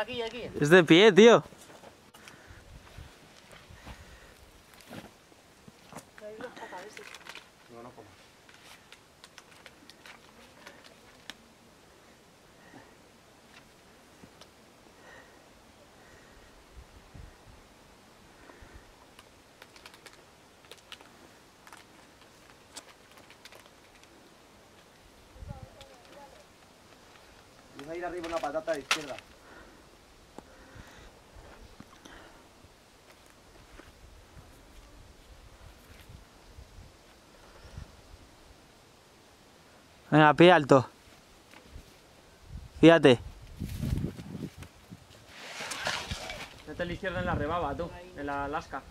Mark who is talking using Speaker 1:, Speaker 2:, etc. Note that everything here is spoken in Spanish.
Speaker 1: aquí y aquí.
Speaker 2: Es de pie, tío.
Speaker 3: No, no como. Deja ir arriba una patata de izquierda.
Speaker 2: Venga, pie alto. Fíjate.
Speaker 4: Mete la izquierda en la rebaba, tú, en la lasca.